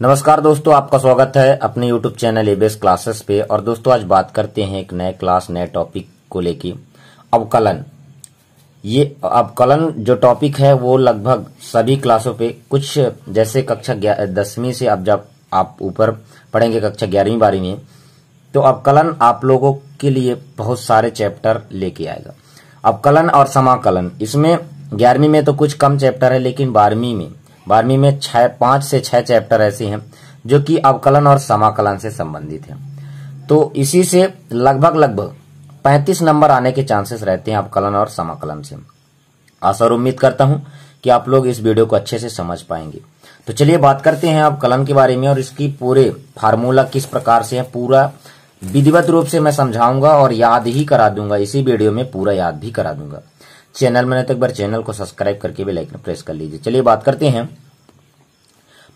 नमस्कार दोस्तों, आपका स्वागत है अपने YouTube चैनल एबीएस क्लासेस पे। और दोस्तों, आज बात करते हैं एक नए क्लास नए टॉपिक को लेके। अवकलन। ये अवकलन जो टॉपिक है, वो लगभग सभी क्लासों पे कुछ, जैसे कक्षा दसवीं से अब जब आप ऊपर पढ़ेंगे कक्षा ग्यारहवीं, बारहवीं में तो अवकलन आप लोगों के लिए बहुत सारे चैप्टर लेके आएगा। अवकलन और समाकलन। इसमें ग्यारहवीं में तो कुछ कम चैप्टर है, लेकिन बारहवीं में बारहवीं में छह, पाँच से छह चैप्टर ऐसे हैं, जो कि अवकलन और समाकलन से संबंधित हैं। तो इसी से लगभग लगभग पैंतीस नंबर आने के चांसेस रहते हैं अवकलन और समाकलन से। आशा और उम्मीद करता हूँ कि आप लोग इस वीडियो को अच्छे से समझ पाएँगे। तो चलिए बात करते हैं अवकलन के बारे में और इसकी पूरे फार्मूला किस प्रकार से है, पूरा विधिवत रूप से मैं समझाऊँगा और याद ही करा दूँगा। इसी वीडियो में पूरा याद भी करा दूँगा। चैनल में एक बार चैनल को सब्सक्राइब करके भी लाइकन प्रेस कर लीजिए। चलिए बात करते हैं।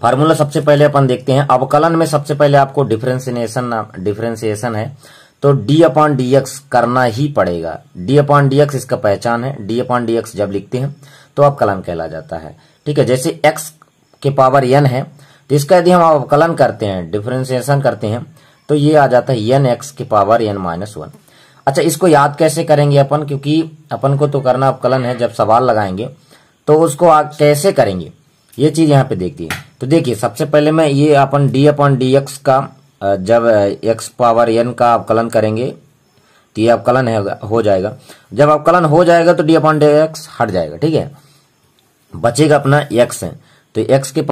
फार्मूला सबसे पहले अपन देखते हैं। अवकलन में सबसे पहले आपको डिफ्रेंसिएशन डिफ्रेंसिएशन है। तो डी अपॉन डी एक्स करना ही पड़ेगा। डी अपॉन डी एक्स इसका पहचान है। डी अपॉन डी एक्स जब लिखते हैं तो अवकलन कहला जाता है। ठीक है, जैसे एक्स के पावर एन है तो इसका यदि हम अवकलन करते हैं डिफ्रेंसिएशन करते हैं तो ये आ जाता है एन एक्स के पावर एन माइनस वन अच्छा इसको याद कैसे करेंगे अपन? क्योंकि अपन को तो करना अपकलन है, जब सवाल लगाएँगे तो उसको कैसे करेंगे? ये चीज़ यहाँ पे देखती है। तो देखिए, सबसे पहले मैं ये अपन डी अपन डी एक्स का जब एक्स पावर एन का अवकलन करेंगे तो ये अवकलन हो जाएगा। जब अवकलन हो जाएगा तो डी अपन डी एक्स हट जाएगा, ठीक है? बचेगा अपना एक्स है। तो एक्स के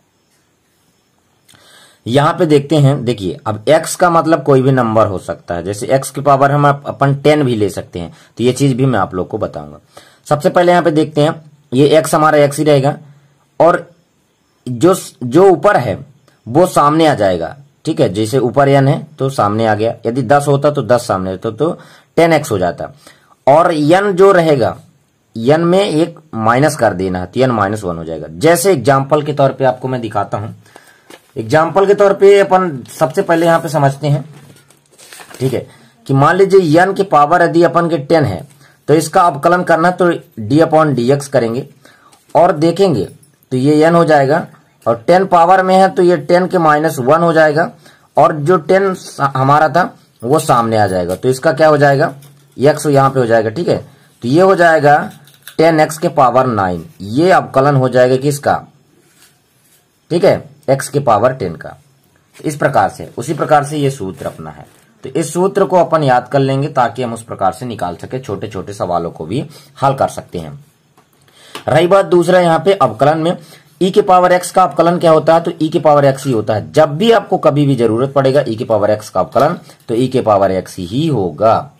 यहाँ पे देखते हैं, देखिए, अब x का मतलब कोई भी नंबर हो सकता है। जैसे x की पावर हम अपन टेन भी ले सकते हैं तो ये चीज़ भी मैं आप लोग को बताऊँगा। सबसे पहले यहाँ पे देखते हैं, ये x हमारा x ही रहेगा, और जो जो ऊपर है, वो सामने आ जाएगा। ठीक है, जैसे ऊपर एन है तो सामने आ गया। यदि दस होता तो दस सामने होता तो टेन एक्स हो जाता। और यन जो रहेगा यन में एक माइनस कर देना है तो यन माइनस वन हो जाएगा। जैसे एग्ज़ाम्पल के तौर पे आपको मैं दिखाता हूँ। एग्ज़ाम्पल के तौर पे अपन सबसे पहले यहाँ पे समझते हैं, ठीक है, कि मान लीजिए यन की पावर यदि अपन के टेन है तो इसका अवकलन करना तो डी अपॉन डी एक्स करेंगे, और देखेंगे तो ये एन हो जाएगा, और टेन पावर में है तो ये टेन के माइनस वन हो जाएगा, और जो टेन हमारा था, वो सामने आ जाएगा तो इसका क्या हो जाएगा एक्स यहाँ पे हो जाएगा, ठीक है तो ये हो जाएगा टेन एक्स के पावर नाइन ये अवकलन हो जाएगा किसका, ठीक है एक्स के पावर टेन का। इस प्रकार से उसी प्रकार से ये सूत्र अपना है। तो इस सूत्र को अपन याद कर लेंगे ताकि हम उस प्रकार से निकाल सके छोटे छोटे सवालों को भी हल कर सकते हैं। रही बात दूसरा यहाँ पे अवकलन में। ई के पावर एक्स का अवकलन क्या होता है? तो ई के पावर एक्स ही होता है। जब भी आपको कभी भी ज़रूरत पड़ेगा ई के पावर एक्स का अवकलन तो ई के पावर एक्स ही होगा।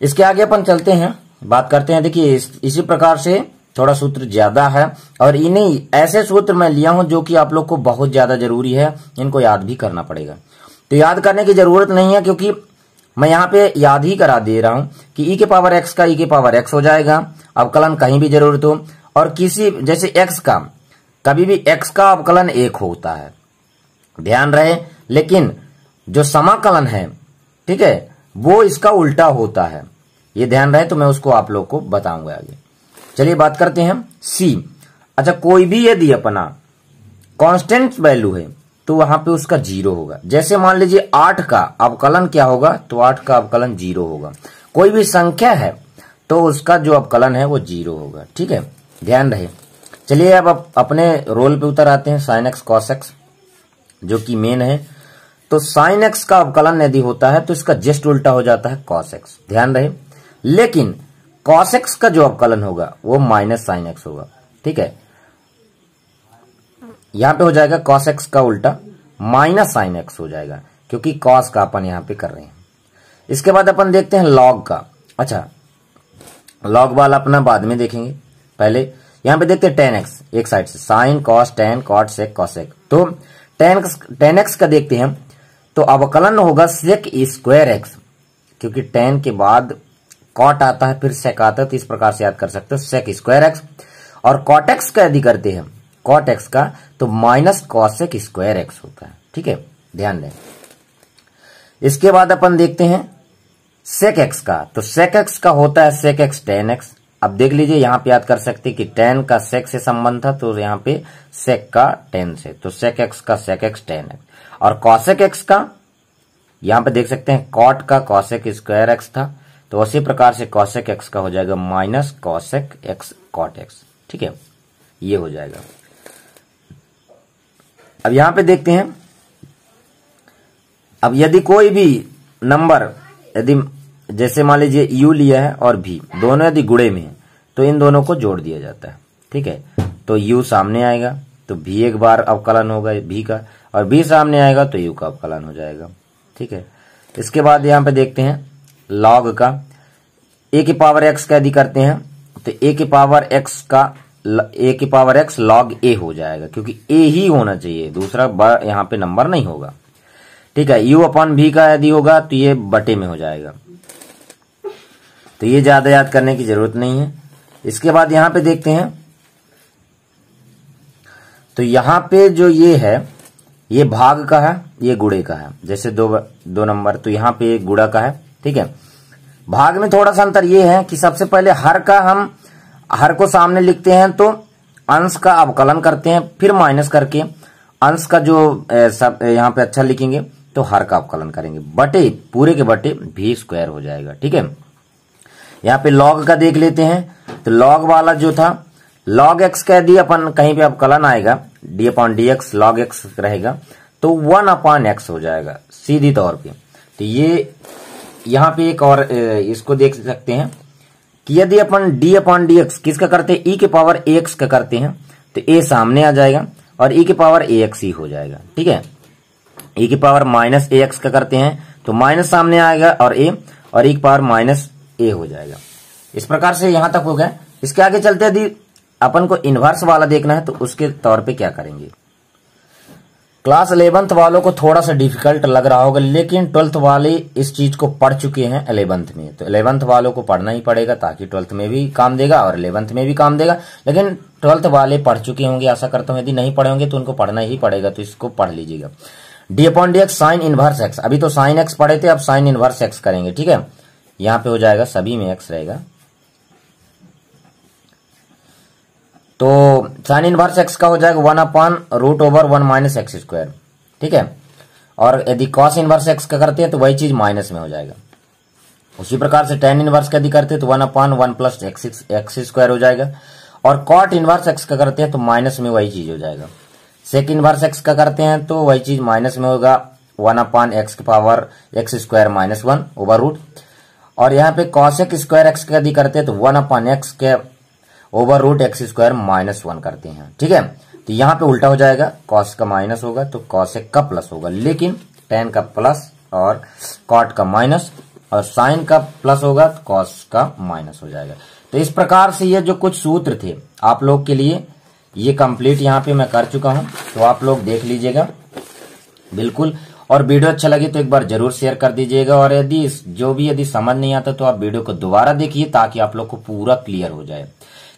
इसके आगे अपन चलते हैं बात करते हैं। देखिए इस, इसी प्रकार से थोड़ा सूत्र ज़्यादा है और इन्हीं ऐसे सूत्र मैं लिया हूँ जो कि आप लोग को बहुत ज़्यादा ज़रूरी है, इनको याद भी करना पड़ेगा। तो याद करने की ज़रूरत नहीं है क्योंकि मैं यहाँ पे याद ही करा दे रहा हूँ कि ई के पावर एक्स का ई के पावर एक्स हो जाएगा, अवकलन कहीं भी ज़रूरत हो और किसी, जैसे एक्स का, कभी भी एक्स का अवकलन एक होता है। ध्यान रहे, लेकिन जो समाकलन है, ठीक है, वो इसका उल्टा होता है। ये ध्यान रहे तो मैं उसको आप लोग को बताऊँगा आगे। चलिए बात करते हैं सी अच्छा कोई भी यदि अपना कांस्टेंट वैल्यू है तो वहाँ पे उसका ज़ीरो होगा। जैसे मान लीजिए आठ का अवकलन क्या होगा तो आठ का अवकलन ज़ीरो होगा। कोई भी संख्या है तो उसका जो अवकलन है वो ज़ीरो होगा। ठीक है? ध्यान रहे। चलिए अब अप, अपने रोल पे उतर आते हैं साइन एक्स कॉस एक्स जो कि मेन है। तो साइन एक्स का अवकलन यदि होता है तो इसका जस्ट उल्टा हो जाता है कॉस एक्स ध्यान रहे। लेकिन कॉस एक्स का जो अवकलन होगा, वो माइनस साइन एक्स होगा। ठीक है? यहाँ पे हो जाएगा कॉस एक्स का उल्टा माइनस साइन एक्स हो जाएगा, क्योंकि कॉस का अपन यहाँ पे कर रहे हैं। इसके बाद अपन देखते हैं लॉग का। अच्छा लॉग वाला अपना बाद में देखेंगे। पहले यहाँ पे देखते हैं टेन एक्स एक साइड से। Sine cos tan cot sec cosec तो टेन टेन एक्स का देखते हैं तो अवकलन होगा सेक स्क्वायर एक्स क्योंकि टेन के बाद कॉट आता है, फिर सेक आता है तो इस प्रकार से याद कर सकते हो सेक स्क्वायर एक्स और कॉट एक्स का यदि करते हैं कॉट एक्स का तो माइनस कॉसेक स्क्वायर एक्स होता है, ठीक है? ध्यान दें। इसके बाद अपन देखते हैं सेक एक्स का तो सेक एक्स का होता है सेक एक्स टेन एक्स अब देख लीजिए, यहाँ पे याद कर सकते कि टेन का सेक से संबंध था तो यहाँ पे सेक का टेन से तो सेक एक्स का सेक एक्स टेन एक्स और कौशिक एक्स का, यहाँ पे देख सकते हैं कॉट का कौशिक स्क्वायर एक्स था तो उसी प्रकार से कौशिक एक्स का हो जाएगा minus cosec X cot X ठीक है? ये हो जाएगा। अब यहाँ पे देखते हैं। अब यदि कोई भी नंबर यदि जैसे मान लीजिए यू लिया है और भी दोनों यदि गुड़े में है तो इन दोनों को जोड़ दिया जाता है, ठीक है? तो यू सामने आएगा तो भी एक बार अवकलन होगा भी का, और भी सामने आएगा तो यू का अवकलन हो जाएगा, ठीक है? इसके बाद यहाँ पे देखते हैं। लॉग का ए की पावर एक्स का यदि करते हैं तो ए की पावर एक्स का ए की पावर एक्स लॉग ए हो जाएगा, क्योंकि ए ही होना चाहिए, दूसरा यहाँ पे नंबर नहीं होगा। ठीक है यू अपॉन भी का यदि होगा तो ये बटे में हो जाएगा। तो ये ज़्यादा याद करने की ज़रूरत नहीं है। इसके बाद यहाँ पे देखते हैं। तो यहाँ पे जो ये है, ये भाग का है, ये गुड़े का है। जैसे दो दो नंबर तो यहाँ पे गुड़ा का है। ठीक है? भाग में थोड़ा सा अंतर ये है कि सबसे पहले हर का हम, हर को सामने लिखते हैं तो अंश का अवकलन करते हैं, फिर माइनस करके अंश का जो सब यहाँ पे अच्छा लिखेंगे तो हर का अवकलन करेंगे। बटे, पूरे के बटे भी स्क्वायर हो जाएगा, ठीक है? यहाँ पे लॉग का देख लेते हैं तो लॉग वाला जो था लॉग एक्स कह दिया, अपन कहीं पे अवकलन आएगा D upon D X log X रहेगा तो वन अपॉन एक्स हो जाएगा, सीधी तौर पे। तो ये यहाँ पे एक और इसको देख सकते हैं कि यदि अपन डी अपॉन डी एक्स किसका करते हैं? ई e के पावर ए एक्स का करते हैं तो ए सामने आ जाएगा और ई e के पावर ए एक्स ही हो जाएगा, ठीक है? e की पावर माइनस ए एक्स का करते हैं तो माइनस सामने आएगा और ए और ई की पावर माइनस ए हो जाएगा। इस प्रकार से यहाँ तक हो गया। इसके आगे चलते यदि अपन को इन्वर्स वाला देखना है तो उसके तौर पे क्या करेंगे? क्लास इलेवंथ वालों को थोड़ा सा डिफ़िकल्ट लग रहा होगा, लेकिन ट्वेल्थ वाले इस चीज़ को पढ़ चुके हैं इलेवंथ में। तो इलेवंथ वालों को पढ़ना ही पड़ेगा, ताकि ट्वेल्थ में भी काम देगा और इलेवंथ में भी काम देगा। लेकिन ट्वेल्थ वाले पढ़ चुके होंगे, आशा करता हूँ यदि नहीं पढ़े होंगे तो उनको पढ़ना ही पड़ेगा तो इसको पढ़ लीजिएगा। D upon D X sine inverse X अभी तो साइन एक्स पढ़े थे, अब साइन इनवर्स एक्स करेंगे, ठीक है? यहाँ पे हो जाएगा, सभी में एक्स रहेगा। तो साइन इनवर्स एक्स का हो जाएगा one upon root over one minus X square ठीक है? और यदि कॉस इनवर्स एक्स का करते हैं तो वही चीज़ माइनस में हो जाएगा। उसी प्रकार से टेन इनवर्स का यदि करते हैं तो one upon one plus X square हो जाएगा। और कॉट इनवर्स एक्स का करते हैं तो माइनस में वही चीज़ हो जाएगा। सेक इनवर्स एक्स का करते हैं तो वही चीज़ माइनस में होगा। वन अपॉन एक्स की power X square minus one over root और यहाँ पे कॉशेक स्क्वायर एक्स का यदि करते हैं तो वन अपॉन एक्स के over root X square minus one करते हैं। ठीक है? तो यहाँ पे उल्टा हो जाएगा कॉस का माइनस होगा तो कॉस एक का प्लस होगा। लेकिन टेन का प्लस और कॉट का माइनस और साइन का प्लस होगा तो कॉस का माइनस हो जाएगा। तो इस प्रकार से ये जो कुछ सूत्र थे, आप लोग के लिए ये कंप्लीट यहाँ पे मैं कर चुका हूँ। तो आप लोग देख लीजिएगा। बिल्कुल। और वीडियो अच्छा लगे तो एक बार ज़रूर शेयर कर दीजिएगा। और यदि जो भी यदि समझ नहीं आता तो आप वीडियो को दोबारा देखिए ताकि आप लोग को पूरा क्लियर हो जाए।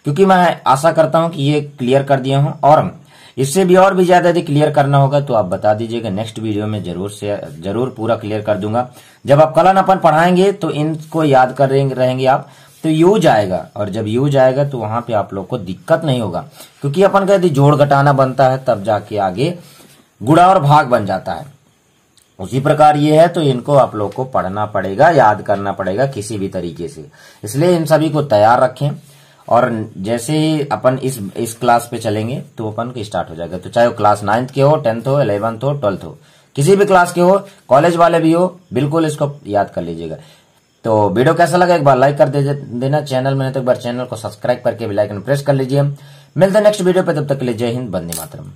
क्योंकि मैं आशा करता हूँ कि ये क्लियर कर दिया हूँ। और इससे भी और भी ज़्यादा यदि क्लियर करना होगा तो आप बता दीजिएगा। नेक्स्ट वीडियो में ज़रूर से, ज़रूर पूरा क्लियर कर दूँगा। जब आप कलन अपन पढ़ाएँगे तो इनको याद कर रहेंगे आप तो यूज़ आएगा और जब यूज़ आएगा तो वहाँ पे आप लोग को दिक्कत नहीं होगा। क्योंकि अपन का यदि जोड़ घटाना बनता है, तब जाके आगे गुड़ा और भाग बन जाता है। उसी प्रकार ये है तो इनको आप लोग को पढ़ना पड़ेगा, याद करना पड़ेगा किसी भी तरीके से। इसलिए इन सभी को तैयार रखें। और जैसे ही अपन इस इस क्लास पे चलेंगे तो अपन को स्टार्ट हो जाएगा। तो चाहे वो क्लास नाइन्थ के हो टेंथ हो इलेवंथ हो ट्वेल्थ हो, किसी भी क्लास के हो कॉलेज वाले भी हो, बिल्कुल इसको याद कर लीजिएगा। तो वीडियो कैसा लगा, एक बार लाइक कर देना। चैनल में तो एक बार चैनल को सब्सक्राइब करके बेलाइकन प्रेस कर लीजिए। मिलते हैं नेक्स्ट वीडियो पे, तब तक के लिए जय हिंद बंदी मातरम।